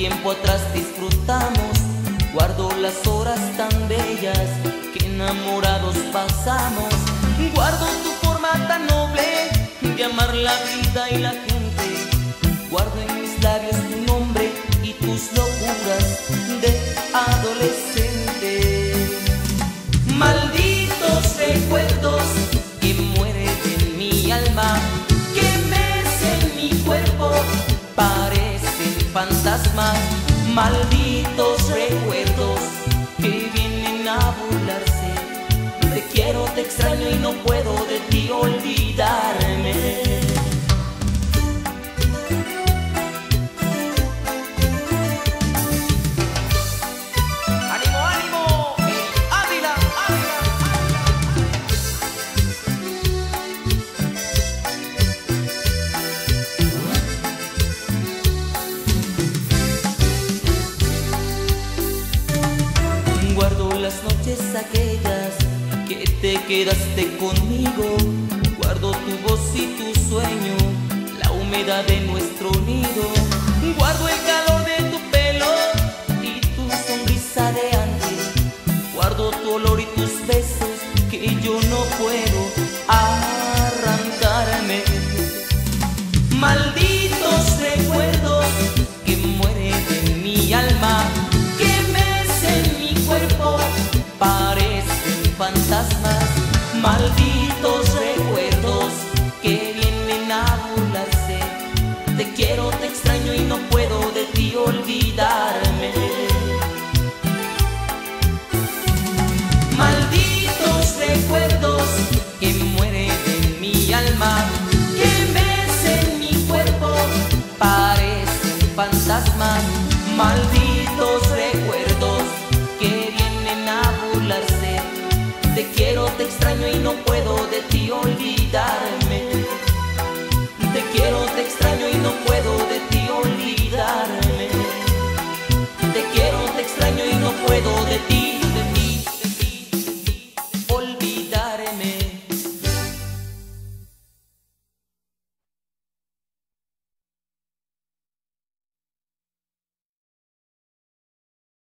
tiempo atrás disfrutamos. Guardo las horas tan bellas que enamorados pasamos. Guardo tu forma tan noble de amar la vida y la gente. Guardo en mis labios tu nombre y tus locuras de adolescente. Malditos recuerdos que mueren en mi alma, Malditos recuerdos que vienen a burlarse. Te quiero, te extraño y no puedo de ti olvidarme. Guardo las noches aquellas que te quedaste conmigo. Guardo tu voz y tu sueño, la humedad de nuestro nido. Guardo el calor de tu pelo y tu sonrisa de ángel. Guardo tu olor y tus besos que yo no puedo arrancarme. Malditos Quiero, te extraño y no puedo de ti olvidarme. Malditos recuerdos que mueren en mi alma, que mecen mi cuerpo, parecen fantasmas. Malditos recuerdos que vienen a burlarse. Te quiero, te extraño y no puedo Te quiero, te extraño y no puedo de ti